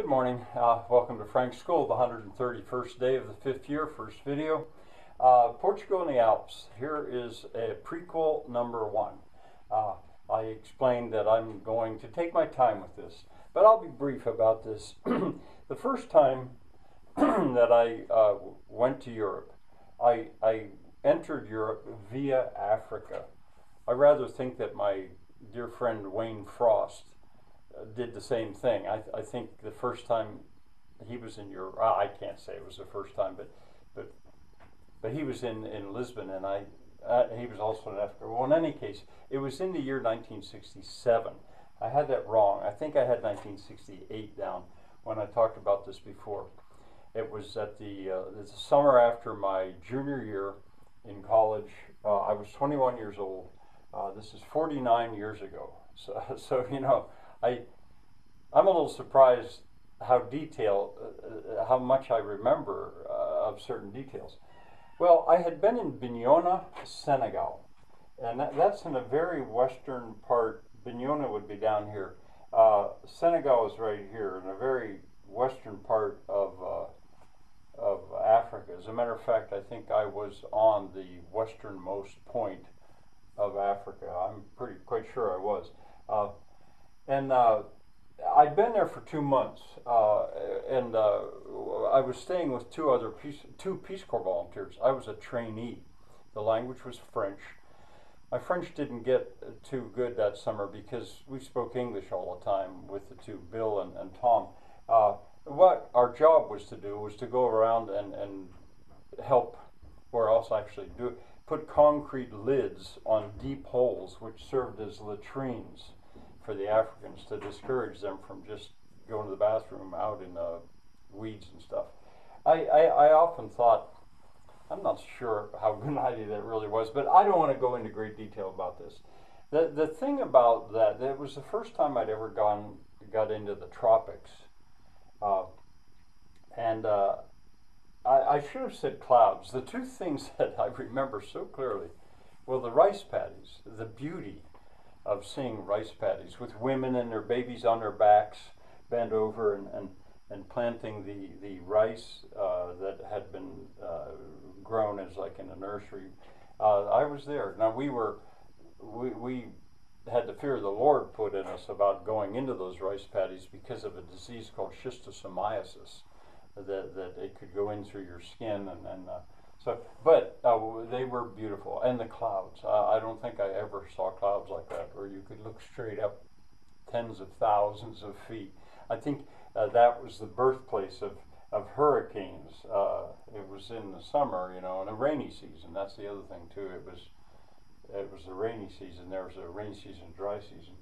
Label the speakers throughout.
Speaker 1: Good morning. Uh, welcome to Frank's School, the 131st day of the fifth year, first video. Uh, Portugal and the Alps. Here is a prequel number one. Uh, I explained that I'm going to take my time with this, but I'll be brief about this. the first time that I uh, went to Europe, I, I entered Europe via Africa. I rather think that my dear friend Wayne Frost did the same thing. I, I think the first time he was in Europe, I can't say it was the first time, but but but he was in, in Lisbon, and I uh, he was also in Africa. Well, in any case, it was in the year 1967. I had that wrong. I think I had 1968 down when I talked about this before. It was at the, uh, the summer after my junior year in college. Uh, I was 21 years old. Uh, this is 49 years ago. So, so you know, I, I'm a little surprised how detailed, uh, how much I remember uh, of certain details. Well, I had been in Bignona, Senegal, and that, that's in a very western part. Bignona would be down here. Uh, Senegal is right here in a very western part of uh, of Africa. As a matter of fact, I think I was on the westernmost point of Africa. I'm pretty quite sure I was. Uh, and uh, I'd been there for two months, uh, and uh, I was staying with two other peace, two Peace Corps volunteers. I was a trainee. The language was French. My French didn't get too good that summer because we spoke English all the time with the two, Bill and, and Tom. Uh, what our job was to do was to go around and, and help, or else actually do put concrete lids on deep holes which served as latrines for the Africans to discourage them from just going to the bathroom out in the weeds and stuff. I, I, I often thought, I'm not sure how good an idea that really was, but I don't want to go into great detail about this. The, the thing about that, that was the first time I'd ever gone got into the tropics. Uh, and uh, I, I should have said clouds. The two things that I remember so clearly were the rice paddies, the beauty of seeing rice paddies with women and their babies on their backs bent over and, and, and planting the, the rice uh, that had been uh, grown as like in a nursery. Uh, I was there. Now we were, we, we had the fear of the Lord put in us about going into those rice paddies because of a disease called schistosomiasis, that, that it could go in through your skin and, and uh, so, but uh, they were beautiful, and the clouds. Uh, I don't think I ever saw clouds like that, where you could look straight up, tens of thousands of feet. I think uh, that was the birthplace of of hurricanes. Uh, it was in the summer, you know, in a rainy season. That's the other thing too. It was it was the rainy season. There was a rainy season, dry season.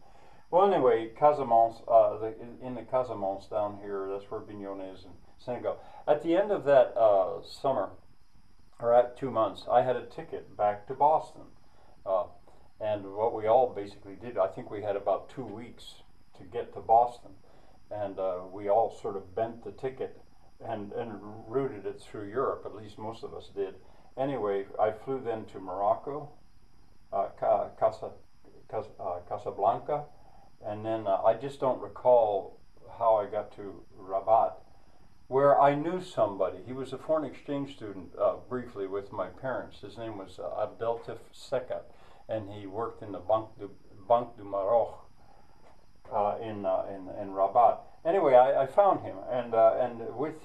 Speaker 1: Well, anyway, Casamance, uh, the, in the Casamance down here, that's where Bignona is in Senegal. At the end of that uh, summer, or at two months, I had a ticket back to Boston. Uh, and what we all basically did, I think we had about two weeks to get to Boston. And uh, we all sort of bent the ticket and, and routed it through Europe, at least most of us did. Anyway, I flew then to Morocco, uh, Casa, Casa, uh, Casablanca, and then uh, I just don't recall how I got to Rabat where I knew somebody. He was a foreign exchange student uh, briefly with my parents. His name was uh, Abdeltif Sekat, and he worked in the Banque du, Banque du Maroc uh, in, uh, in, in Rabat. Anyway, I, I found him, and, uh, and with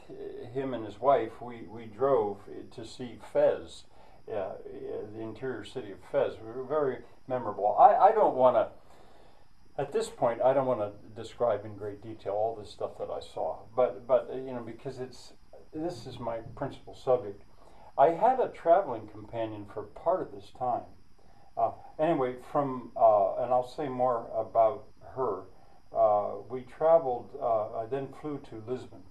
Speaker 1: him and his wife, we, we drove to see Fez, uh, the interior city of Fez. Very memorable. I, I don't want to at this point, I don't want to describe in great detail all this stuff that I saw, but but uh, you know because it's this is my principal subject. I had a traveling companion for part of this time. Uh, anyway, from uh, and I'll say more about her. Uh, we traveled. Uh, I then flew to Lisbon.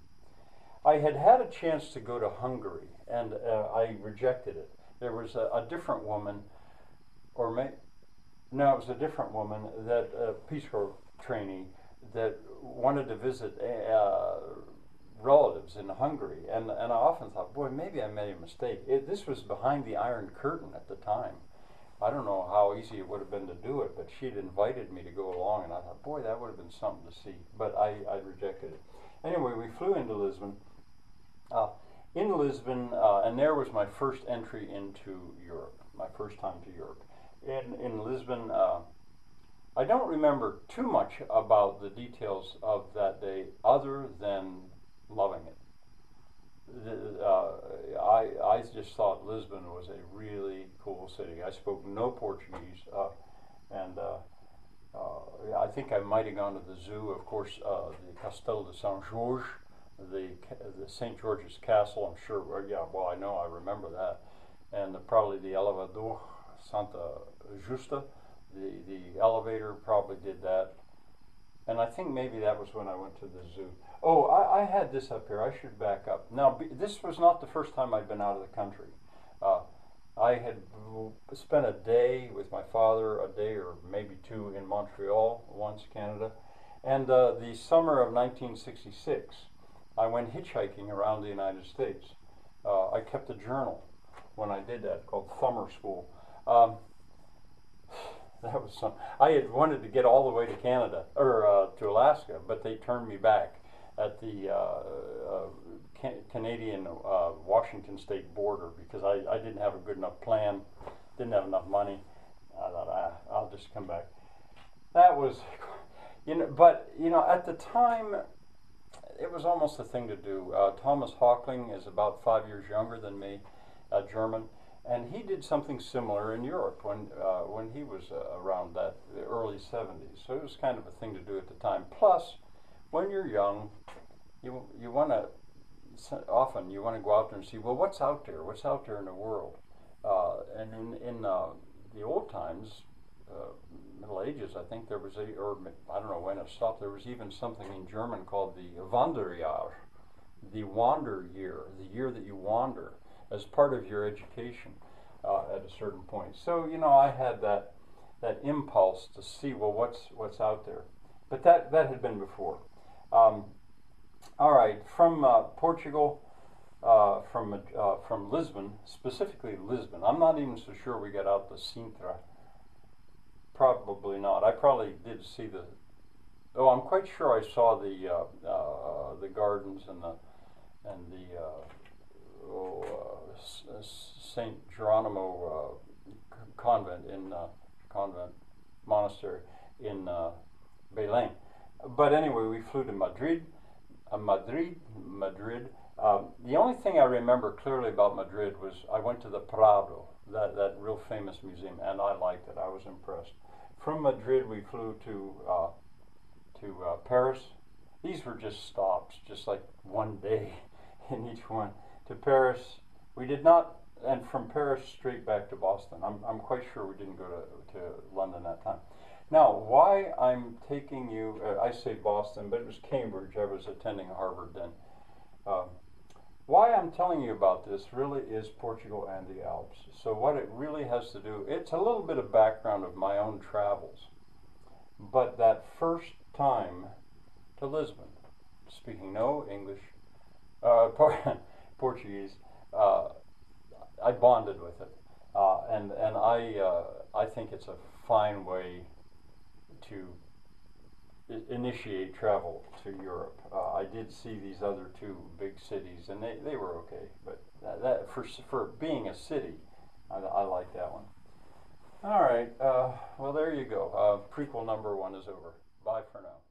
Speaker 1: I had had a chance to go to Hungary, and uh, I rejected it. There was a, a different woman, or may, no, it was a different woman, that uh, Peace Corps trainee that wanted to visit uh, relatives in Hungary, and and I often thought, boy, maybe I made a mistake. It, this was behind the Iron Curtain at the time. I don't know how easy it would have been to do it, but she'd invited me to go along, and I thought, boy, that would have been something to see. But I, I rejected it. anyway, we flew into Lisbon. Uh, in Lisbon, uh, and there was my first entry into Europe, my first time to Europe. In, in Lisbon, uh, I don't remember too much about the details of that day other than loving it. The, uh, I, I just thought Lisbon was a really cool city. I spoke no Portuguese, uh, and uh, uh, I think I might have gone to the zoo. Of course, uh, the Castelo de Saint Jorge, the, the St. George's Castle, I'm sure, yeah, well, I know, I remember that. And the, probably the Elevador Santa Justa, the, the elevator probably did that. And I think maybe that was when I went to the zoo. Oh, I, I had this up here. I should back up. Now, this was not the first time I'd been out of the country. Uh, I had spent a day with my father, a day or maybe two in Montreal, once Canada. And uh, the summer of 1966, I went hitchhiking around the United States. Uh, I kept a journal when I did that called Summer School. Um, that was some. I had wanted to get all the way to Canada or uh, to Alaska, but they turned me back at the uh, uh can Canadian uh, Washington State border because I, I didn't have a good enough plan, didn't have enough money. I thought ah, I'll just come back. That was, you know, but you know at the time it was almost a thing to do. Uh, Thomas Hockling is about five years younger than me, a German, and he did something similar in Europe when uh, when he was uh, around that early 70s. So it was kind of a thing to do at the time. Plus, when you're young, you you want to often you want to go out there and see well what's out there, what's out there in the world, uh, and in in uh, the old times. Uh, Middle Ages, I think there was a, or I don't know when it stopped. There was even something in German called the Wanderjahr, the wander year, the year that you wander, as part of your education uh, at a certain point. So you know, I had that that impulse to see well what's what's out there, but that that had been before. Um, all right, from uh, Portugal. Uh, from uh, from Lisbon, specifically Lisbon. I'm not even so sure we got out the Sintra Probably not. I probably did see the. Oh, I'm quite sure I saw the uh, uh, the gardens and the and the oh, uh, Saint Geronimo uh, convent in uh, convent monastery in Belém. But anyway, we flew to Madrid. Madrid, Madrid. Um, the only thing I remember clearly about Madrid was I went to the Prado, that, that real famous museum, and I liked it. I was impressed. From Madrid, we flew to uh, to uh, Paris. These were just stops, just like one day in each one. To Paris, we did not, and from Paris straight back to Boston. I'm, I'm quite sure we didn't go to, to London that time. Now, why I'm taking you, uh, I say Boston, but it was Cambridge. I was attending Harvard then. Um, why I'm telling you about this really is Portugal and the Alps. So what it really has to do, it's a little bit of background of my own travels. But that first time to Lisbon, speaking no English, uh, Portuguese, uh, I bonded with it. Uh, and and I, uh, I think it's a fine way to initiate travel to Europe. Uh, I did see these other two big cities, and they, they were okay. But that, that for for being a city, I, I like that one. All right. Uh, well, there you go. Uh, prequel number one is over. Bye for now.